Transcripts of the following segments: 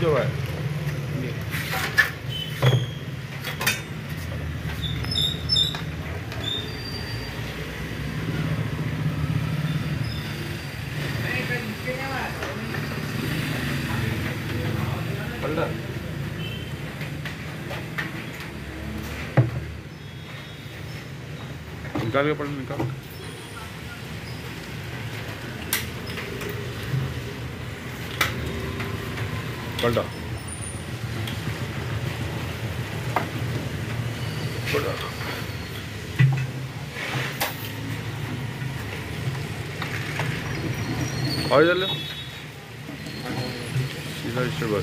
जो है निकाल के पलट निकाल 빨다. 빨다. 아이 달려 이날 출발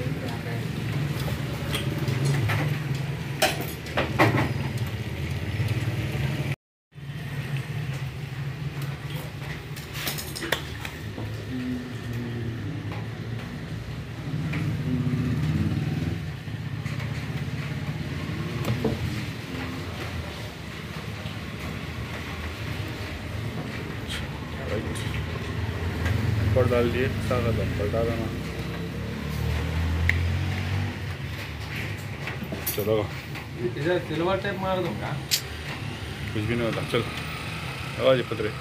डाल दिए सारा दम पलटा देना चलो इधर सिल्वर टेप मार दूँगा कुछ भी नहीं होता चल आवाज़ पतरे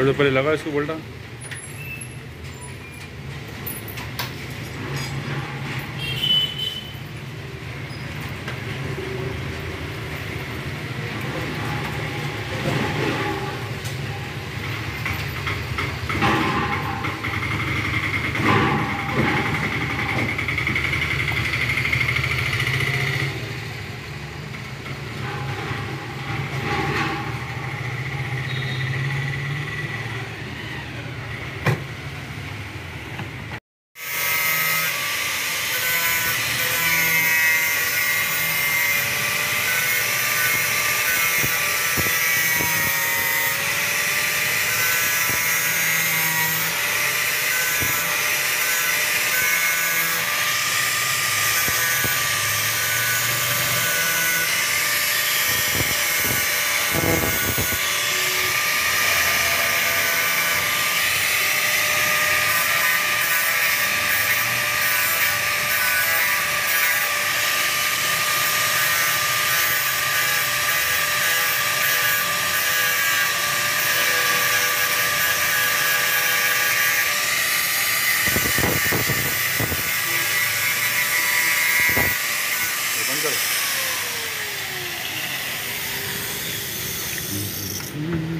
थोड़ा पहले लगा इसको बोल्टा hmm